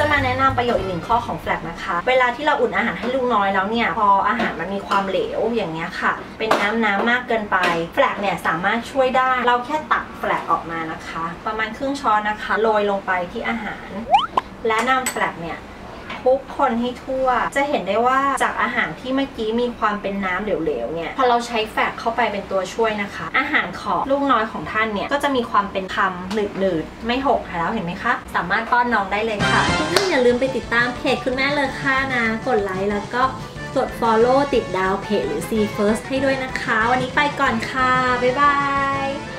จะมาแนะนำประโยชน์อีกหนึ่งข้อของแฟลกนะคะ เวลาที่เราอุ่นอาหารให้ลูกน้อยแล้วเนี่ย พออาหารมันมีความเหลวอย่างเงี้ยค่ะ เป็นน้ำน้ำมากเกินไปแฟลกเนี่ยสามารถช่วยได้ เราแค่ตักแฟลกออกมานะคะ ประมาณครึ่งช้อนนะคะ โรยลงไปที่อาหาร และนำแฟลกเนี่ย คลุกคนให้ทั่ว จะเห็นได้ว่าจากอาหารที่เมื่อกี้มีความเป็นน้ำเหลวๆเนี่ยพอเราใช้แฟกเข้าไปเป็นตัวช่วยนะคะ อาหารของลูกน้อยของท่านเนี่ยก็จะมีความเป็นคำหนืดๆไม่หกแล้วเห็นไหมคะ สามารถป้อนน้องได้เลยค่ะทุกท่านอย่าลืมไปติดตามเพจคุณแม่เลอค่านะ กดไลค์แล้วก็กด follow ติดดาวเพจหรือ see first ให้ด้วยนะคะ วันนี้ไปก่อนค่ะ บ๊ายบาย